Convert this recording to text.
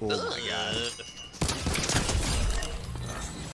Oh my god.